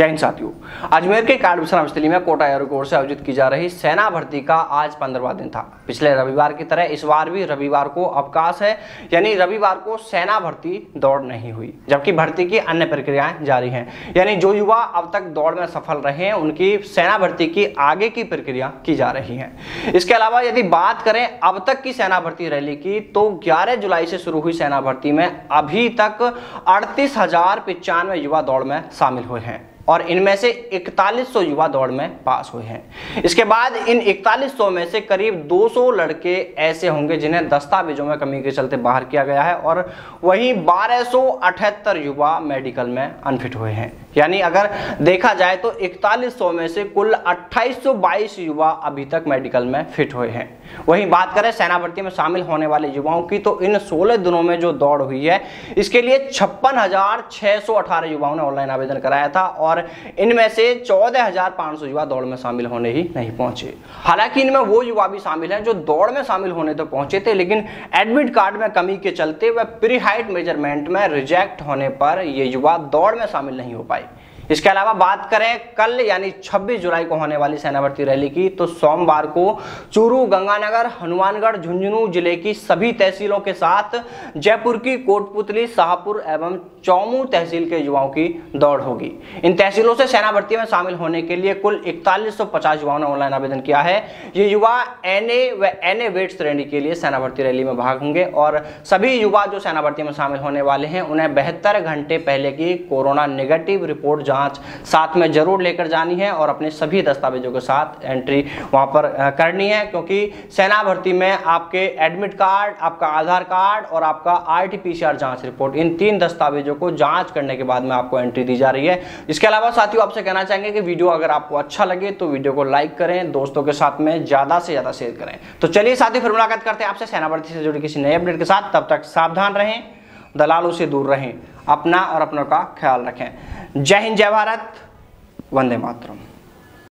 हिंद साथियों, अजमेर के कार्ड विश्रामस्थली में कोटा एयरपोर्ट से आयोजित की जा रही सेना भर्ती का आज पंद्रहवा दिन था। पिछले रविवार की तरह इस बार भी रविवार को अवकाश है, यानी रविवार को सेना भर्ती दौड़ नहीं हुई, जबकि भर्ती की अन्य प्रक्रियाएँ जारी हैं। यानी जो युवा अब तक दौड़ में सफल रहे हैं, उनकी सेना भर्ती की आगे की प्रक्रिया की जा रही है। इसके अलावा यदि बात करें अब तक की सेना भर्ती रैली की तो ग्यारह जुलाई से शुरू हुई सेना भर्ती में अभी तक अड़तीस हज़ार युवा दौड़ में शामिल हुए हैं। और इनमें से 4100 युवा दौड़ में पास हुए हैं। इसके बाद इन 4100 में से करीब 200 लड़के ऐसे होंगे जिन्हें दस्तावेजों में कमी के चलते बाहर किया गया है और वहीं 1278 युवा मेडिकल में अनफिट हुए हैं। यानी अगर देखा जाए तो 4100 में से कुल 2822 युवा अभी तक मेडिकल में फिट हुए हैं। वहीं बात करें सेना भर्ती में शामिल होने वाले युवाओं की तो इन 16 दिनों में जो दौड़ हुई है, इसके लिए छप्पन युवाओं ने ऑनलाइन आवेदन कराया था और इनमें से चौदह हज़ार पाँच सौ युवा दौड़ में शामिल होने ही नहीं पहुँचे। हालाँकि इनमें वो युवा भी शामिल हैं जो दौड़ में शामिल होने तो पहुँचे थे, लेकिन एडमिट कार्ड में कमी के चलते वह प्री हाइट मेज़रमेंट में रिजेक्ट होने पर ये युवा दौड़ में शामिल नहीं हो पाए। इसके अलावा बात करें, कल यानी 26 जुलाई को होने वाली सेना भर्ती रैली की तो सोमवार को चूरू, गंगानगर, हनुमानगढ़, झुंझुनू ज़िले की सभी तहसीलों के साथ जयपुर की कोटपुतली, शाहपुर एवं चौमू तहसील के युवाओं की दौड़ होगी। इन तहसीलों से सेना भर्ती में शामिल होने के लिए कुल इकतालीस युवाओं ने ऑनलाइन आवेदन किया है। ये युवा NA व एन वेट श्रेणी के लिए सेना भर्ती रैली में भाग होंगे और सभी युवा जो सेना भर्ती में शामिल होने वाले हैं, उन्हें बेहतर घंटे पहले की कोरोना नेगेटिव रिपोर्ट जाँच साथ में ज़रूर लेकर जानी है और अपने सभी दस्तावेजों के साथ एंट्री वहाँ पर करनी है, क्योंकि सेना भर्ती में आपके एडमिट कार्ड आपका आधार कार्ड और आपका आर टी जाँच रिपोर्ट इन तीन दस्तावेजों को जाँच करने के बाद में आपको एंट्री दी जा रही है। इसके अलावा साथियों, आपसे कहना चाहेंगे कि वीडियो अगर आपको अच्छा लगे तो वीडियो को लाइक करें, दोस्तों के साथ में ज़्यादा से ज़्यादा शेयर करें। तो चलिए साथियों, फिर मुलाकात करते हैं आपसे सेना भर्ती से जुड़ी किसी नए अपडेट के साथ। तब तक सावधान रहें। दलालों से दूर रहें, अपना और अपनों का ख्याल रखें। जय हिंद, जय भारत, वंदे मातरम।